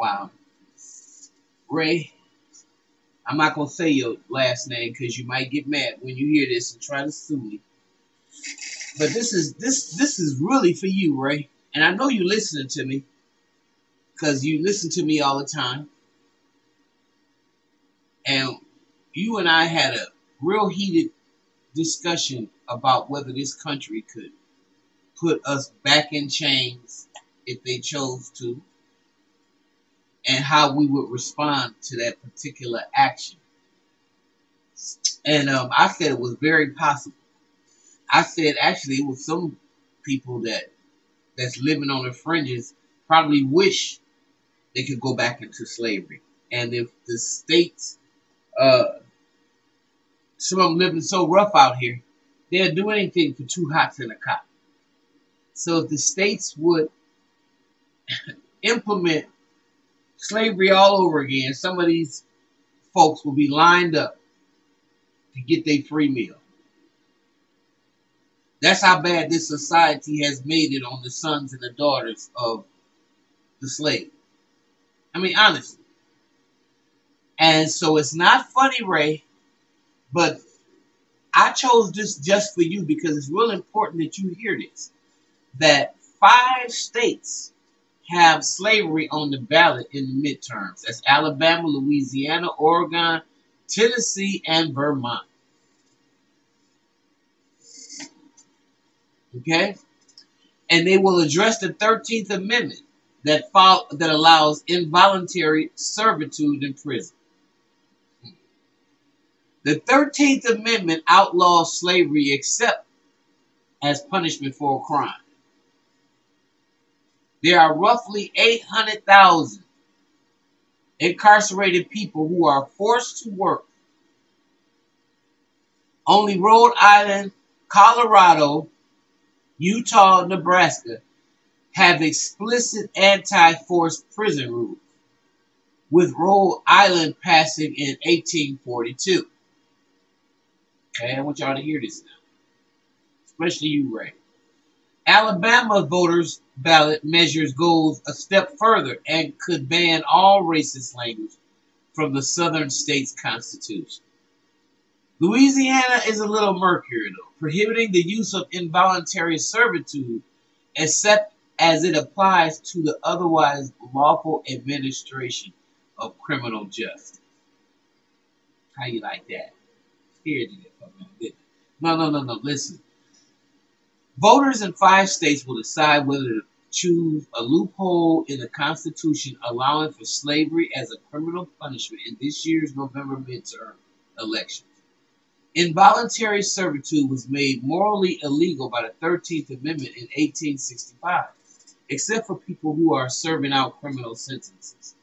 Wow. Ray, I'm not gonna say your last name because you might get mad when you hear this and try to sue me. But this is this this is really for you, Ray. And I know you're listening to me because you listen to me all the time. And you and I had a real heated discussion about whether this country could put us back in chains if they chose to, and how we would respond to that particular action. And um, I said it was very possible. I said actually it was some people that that's living on the fringes probably wish they could go back into slavery. And if the states, uh, some of them living so rough out here, they'll do anything for two hots and a cot. So if the states would implement slavery all over again, some of these folks will be lined up to get their free meal. That's how bad this society has made it on the sons and the daughters of the slave. I mean, honestly. And so it's not funny, Ray, but I chose this just for you because it's real important that you hear this. That five states have slavery on the ballot in the midterms. That's Alabama, Louisiana, Oregon, Tennessee, and Vermont. Okay? And they will address the 13th Amendment that, follow, that allows involuntary servitude in prison. The 13th Amendment outlaws slavery except as punishment for a crime. There are roughly 800,000 incarcerated people who are forced to work. Only Rhode Island, Colorado, Utah, Nebraska have explicit anti-forced prison rules, with Rhode Island passing in 1842. Okay, I want y'all to hear this now, especially you, Ray. Alabama voters' ballot measures goes a step further and could ban all racist language from the southern state's constitution. Louisiana is a little murkier, though, prohibiting the use of involuntary servitude except as it applies to the otherwise lawful administration of criminal justice. How you like that? You No, no, no, no. Listen. Voters in five states will decide whether to choose a loophole in the Constitution allowing for slavery as a criminal punishment in this year's November midterm elections. Involuntary servitude was made morally illegal by the 13th Amendment in 1865, except for people who are serving out criminal sentences.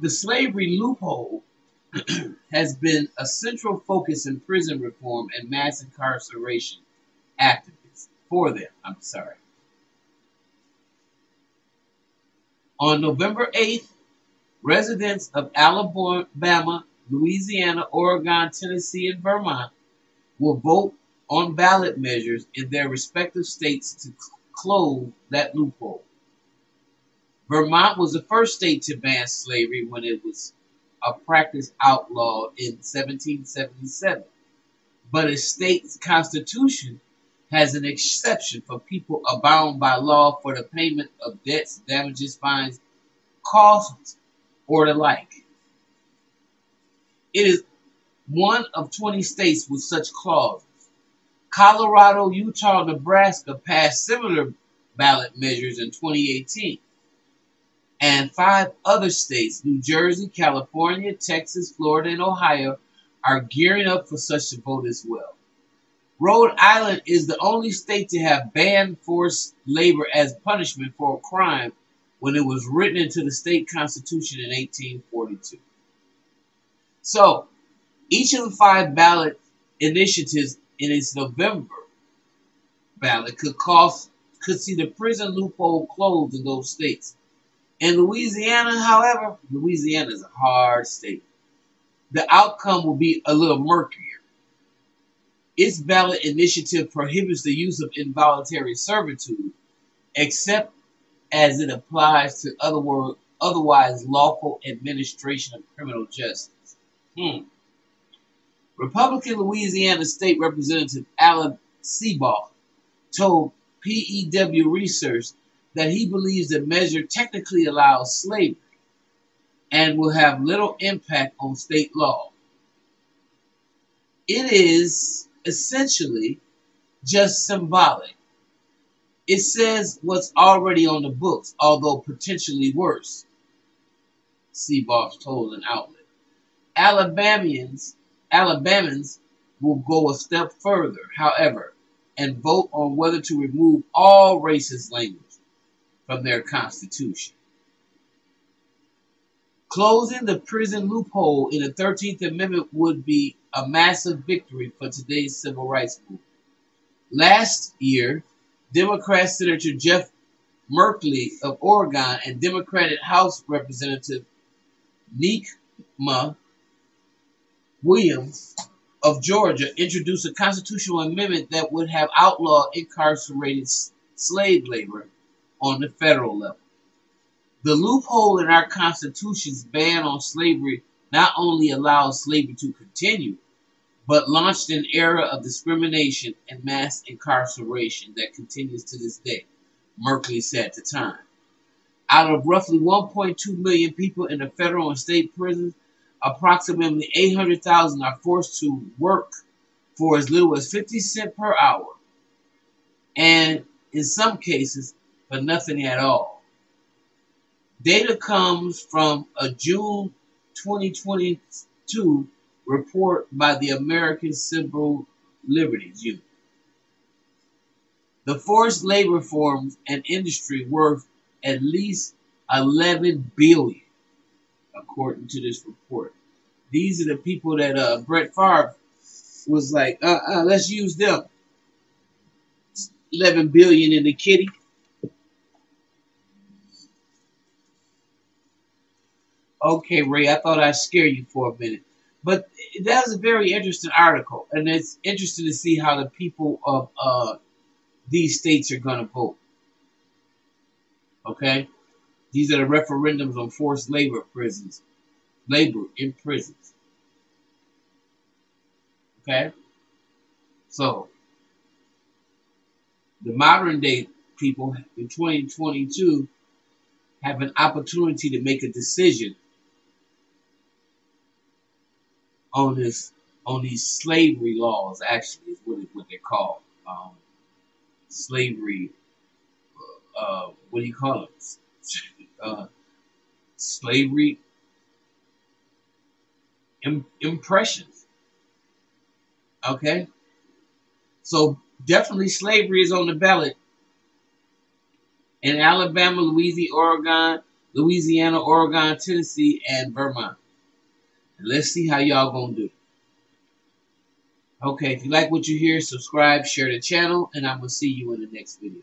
The slavery loophole has been a central focus in prison reform and mass incarceration activism for them. I'm sorry. On November 8th, residents of Alabama, Louisiana, Oregon, Tennessee, and Vermont will vote on ballot measures in their respective states to close that loophole. Vermont was the first state to ban slavery when it was a practice outlawed in 1777. But its state's constitution has an exception for people bound by law for the payment of debts, damages, fines, costs, or the like. It is one of 20 states with such clauses. Colorado, Utah, Nebraska passed similar ballot measures in 2018. And five other states, New Jersey, California, Texas, Florida, and Ohio, are gearing up for such a vote as well. Rhode Island is the only state to have banned forced labor as punishment for a crime when it was written into the state constitution in 1842. So, each of the five ballot initiatives in its November ballot could cost could see the prison loophole closed in those states. In Louisiana, however, Louisiana is a hard state. The outcome will be a little murkier. Its ballot initiative prohibits the use of involuntary servitude, except as it applies to other, otherwise lawful administration of criminal justice. Hmm. Republican Louisiana State Representative Alan Seabaugh told PEW Research that he believes the measure technically allows slavery and will have little impact on state law. It is essentially just symbolic. It says what's already on the books, although potentially worse, Seabaugh told an outlet. Alabamians, Alabamans will go a step further, however, and vote on whether to remove all racist language from their constitution. Closing the prison loophole in the 13th Amendment would be a massive victory for today's civil rights movement. Last year, Democrat Senator Jeff Merkley of Oregon and Democratic House Representative Nikema Williams of Georgia introduced a constitutional amendment that would have outlawed incarcerated slave labor on the federal level. The loophole in our Constitution's ban on slavery not only allows slavery to continue, but launched an era of discrimination and mass incarceration that continues to this day, Merkley said at the time. Out of roughly 1.2 million people in the federal and state prisons, approximately 800,000 are forced to work for as little as 50 cents per hour, and in some cases, for nothing at all. Data comes from a June 2022 report by the American Civil Liberties Union. The forced labor forms an industry worth at least 11 billion, according to this report. These are the people that uh, Brett Favre was like, uh, uh, let's use them. 11 billion in the kitty. Okay, Ray, I thought I'd scare you for a minute. But that was a very interesting article, and it's interesting to see how the people of uh, these states are going to vote. Okay? These are the referendums on forced labor prisons. Labor in prisons. Okay? So, the modern day people in 2022 have an opportunity to make a decision on this on these slavery laws. Actually, is what what they're called. Um, slavery. Uh, what do you call it? Uh, slavery Im- impressions. Okay, so definitely slavery is on the ballot in Alabama, Louisiana, Oregon, Louisiana, Oregon, Tennessee, and Vermont. Let's see how y'all gonna do. Okay, if you like what you hear, subscribe, share the channel, and I'm gonna see you in the next video.